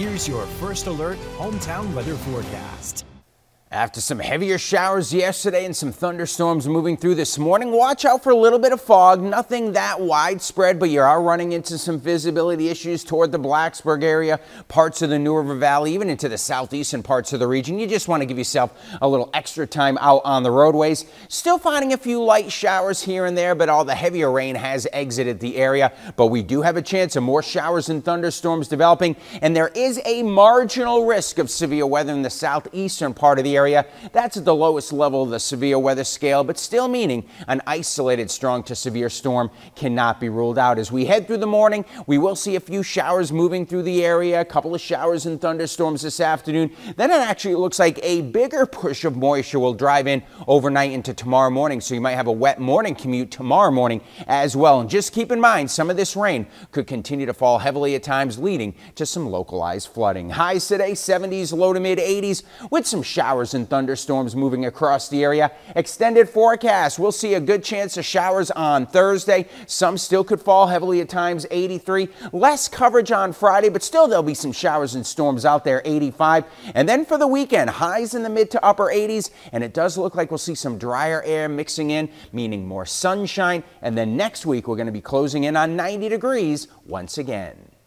Here's your first alert hometown weather forecast. After some heavier showers yesterday and some thunderstorms moving through this morning, watch out for a little bit of fog. Nothing that widespread, but you are running into some visibility issues toward the Blacksburg area, parts of the New River Valley, even into the southeastern parts of the region. You just want to give yourself a little extra time out on the roadways. Still finding a few light showers here and there, but all the heavier rain has exited the area. But we do have a chance of more showers and thunderstorms developing, and there is a marginal risk of severe weather in the southeastern part of the area area. That's at the lowest level of the severe weather scale, but still meaning an isolated strong to severe storm cannot be ruled out. As we head through the morning, we will see a few showers moving through the area, a couple of showers and thunderstorms this afternoon. Then it actually looks like a bigger push of moisture will drive in overnight into tomorrow morning, so you might have a wet morning commute tomorrow morning as well. And just keep in mind, some of this rain could continue to fall heavily at times, leading to some localized flooding. Highs today, 70s, low to mid 80s, with some showers showers and thunderstorms moving across the area. Extended forecast. We'll see a good chance of showers on Thursday. Some still could fall heavily at times, 83. Less coverage on Friday, but still there'll be some showers and storms out there, 85. And then for the weekend, highs in the mid to upper 80s. And it does look like we'll see some drier air mixing in, meaning more sunshine. And then next week, we're going to be closing in on 90 degrees once again.